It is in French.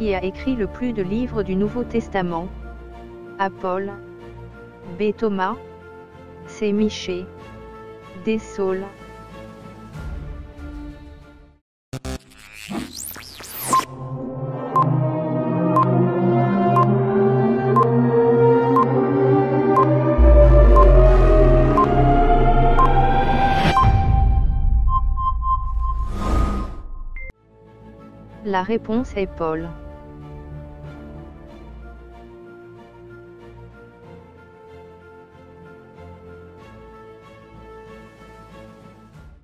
qui a écrit le plus de livres du Nouveau Testament A. Paul. B. Thomas. C. Miché. D. Saul. La réponse est Paul.